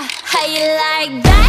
How you like that?